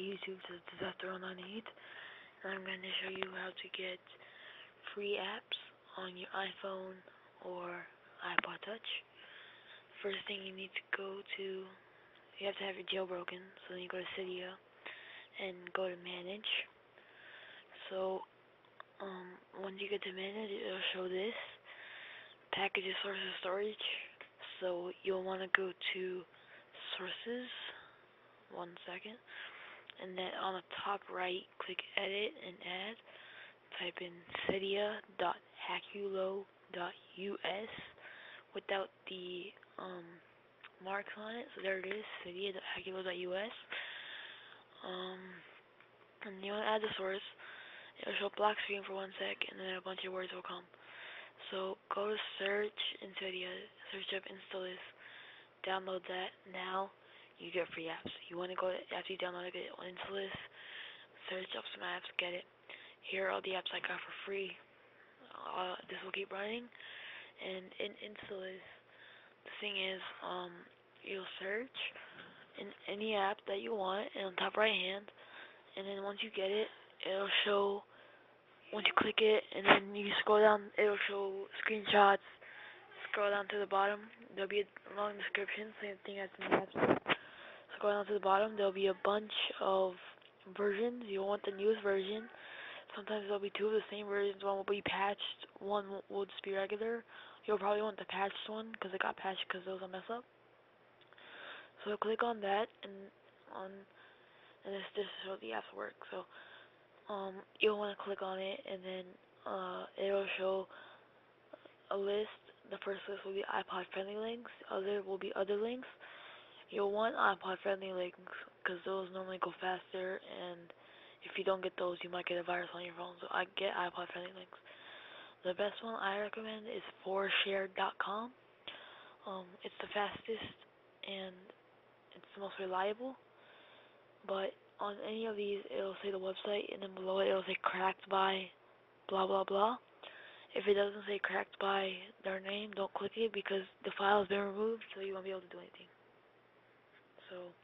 YouTube to Disaster098 and I'm going to show you how to get free apps on your iPhone or iPod Touch. First thing you need to go to, you have to have your jailbroken, so then you go to Cydia and go to manage. So um, once you get to manage, it'll show this, packages, sources, storage. So you'll want to go to sources one second. And then on the top right, click edit and add. Type in cydia.hackulo.us without the um, marks on it. So there it is, cydia.hackulo.us. Um, and you want to add the source. It'll show black screen for one sec, and then a bunch of words will come. So go to search in Cydia, search up Installous, download that now you get free apps. You want to go after you download it, get Installous, search up some apps, get it. Here are all the apps I got for free. Uh, this will keep running. And in Installous, the thing is, um, you'll search in any app that you want, and on top right hand, and then once you get it, it'll show. Once you click it, and then you scroll down, it'll show screenshots. Scroll down to the bottom, there'll be a long description, same thing as in the app scroll down to the bottom, there'll be a bunch of versions. You'll want the newest version. Sometimes there'll be two of the same versions. One will be patched, one will just be regular. You'll probably want the patched one because it got patched because it was a mess up. So click on that and on and this just show the apps work. So um you'll want to click on it and then uh it'll show a list. The first list will be iPod friendly links. Other will be other links. You'll want iPod friendly links because those normally go faster and if you don't get those you might get a virus on your phone so I get iPod friendly links. The best one I recommend is 4shared.com. Um, it's the fastest and it's the most reliable but on any of these it'll say the website and then below it it'll say cracked by blah blah blah. If it doesn't say cracked by their name, don't click it because the file has been removed so you won't be able to do anything. So